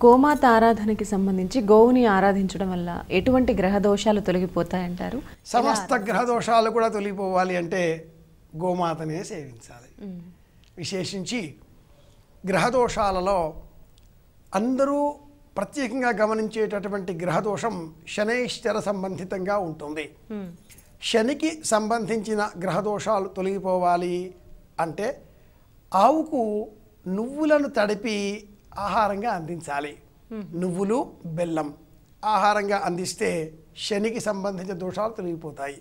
గోమాత ఆరాధనకి సంబంధించి గోవుని ఆరాధించడం వల్ల ఎటువంటి గ్రహ దోషాలు తొలగిపోతాయంటారు? సమస్త గ్రహ దోషాలు కూడా తొలగిపోవాలి అంటే గోమాతనే సేవించాలి. విశేషించి గ్రహ దోషాలలో అందరూ ప్రత్యేకంగా గమనించేటటువంటి గ్రహ దోషం శనైశ్చర సంబంధితంగా ఉంటుంది. శనికి సంబంధించిన గ్రహ దోషాలు తొలగిపోవాలి అంటే ఆవుకు నువ్వులను తడిపి ఆహారంగా అందించాలి. నువ్వులు బెల్లం ఆహారంగా అందిస్తే శనికి సంబంధించిన దోషాలు తొలగిపోతాయి.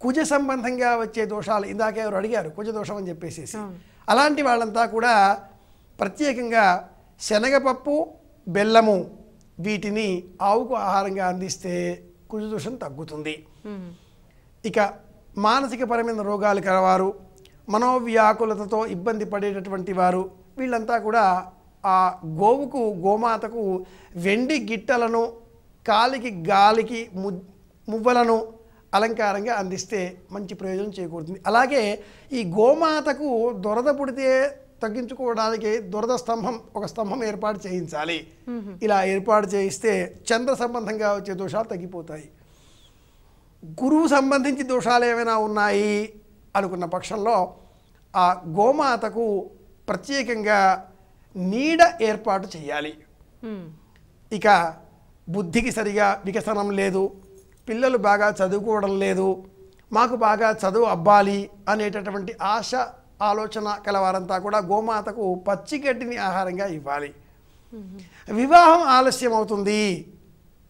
కుజ సంబంధంగా వచ్చే దోషాలు ఇందాక ఎవరు అడిగారు కుజ దోషం అని చెప్పేసేసి. అలాంటి వాళ్ళంతా కూడా ప్రత్యేకంగా శనగపప్పు బెల్లము వీటిని ఆవుకు ఆహారంగా అందిస్తే కుజ దోషం తగ్గుతుంది. ఇక మానసికపరమైన రోగాలు కలవారు మనోవ్యాకులతతో ఇబ్బంది పడేటటువంటి వారు వీళ్ళంతా కూడా ఆ గోవుకు గోమాతకు వెండి గిట్టలను కాలికి గాలికి మువ్వలను అలంకారంగా అందిస్తే మంచి ప్రయోజనం చేకూరుతుంది. అలాగే ఈ గోమాతకు దొరద పుడితే తగ్గించుకోవడానికి దురద స్తంభం ఒక స్తంభం ఏర్పాటు చేయించాలి. ఇలా ఏర్పాటు చేయిస్తే చంద్ర సంబంధంగా వచ్చే దోషాలు తగ్గిపోతాయి. గురువు సంబంధించి దోషాలు ఏమైనా ఉన్నాయి అనుకున్న పక్షంలో ఆ గోమాతకు ప్రత్యేకంగా నీడ ఏర్పాటు చేయాలి. ఇక బుద్ధికి సరిగా వికసనం లేదు. పిల్లలు బాగా చదువుకోవడం లేదు. మాకు బాగా చదువు అబ్బాలి అనేటటువంటి ఆశ ఆలోచన కలవారంతా కూడా గోమాతకు పచ్చిగడ్డిని ఆహారంగా ఇవ్వాలి. వివాహం ఆలస్యం అవుతుంది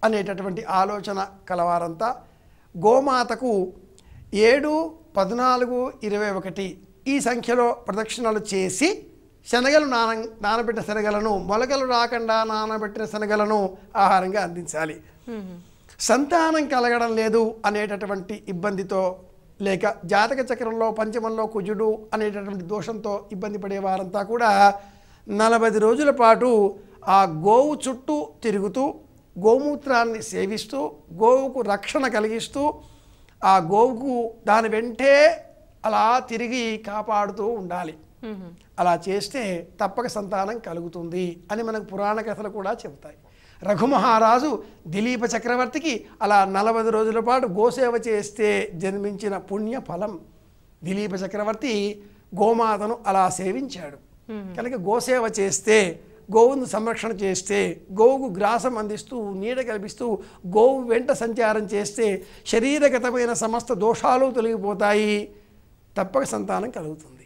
అనేటటువంటి ఆలోచన కలవారంతా గోమాతకు ఏడు పద్నాలుగు ఇరవై ఒకటి ఈ సంఖ్యలో ప్రదక్షిణలు చేసి శనగలు నాన నానబెట్టిన శనగలను మొలకలు రాకుండా నానబెట్టిన శనగలను ఆహారంగా అందించాలి. సంతానం కలగడం లేదు అనేటటువంటి ఇబ్బందితో లేక జాతక చక్రంలో పంచమంలో కుజుడు అనేటటువంటి దోషంతో ఇబ్బంది పడే వారంతా కూడా నలభై రోజుల పాటు ఆ గోవు చుట్టూ తిరుగుతూ గోమూత్రాన్ని సేవిస్తూ గోవుకు రక్షణ కలిగిస్తూ ఆ గోవుకు దాని వెంటే అలా తిరిగి కాపాడుతూ ఉండాలి. అలా చేస్తే తప్పక సంతానం కలుగుతుంది అని మనకు పురాణ కథలు కూడా చెబుతాయి. రఘుమహారాజు దిలీప చక్రవర్తికి అలా నలభై రోజుల పాటు గోసేవ చేస్తే జన్మించిన పుణ్య ఫలం. దిలీప చక్రవర్తి గోమాతను అలా సేవించాడు. కనుక గోసేవ చేస్తే గోవును సంరక్షణ చేస్తే గోవుకు గ్రాసం అందిస్తూ నీడ కల్పిస్తూ గోవు వెంట సంచారం చేస్తే శరీరగతమైన సమస్త దోషాలు తొలగిపోతాయి. తప్పక సంతానం కలుగుతుంది.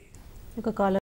ఒక కాలర్